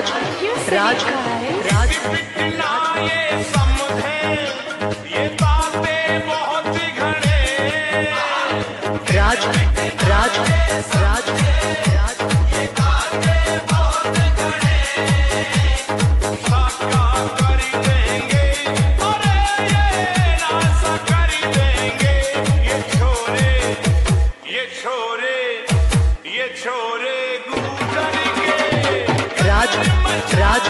राज राज राज। राज राज राज। छोरे गुरु। राज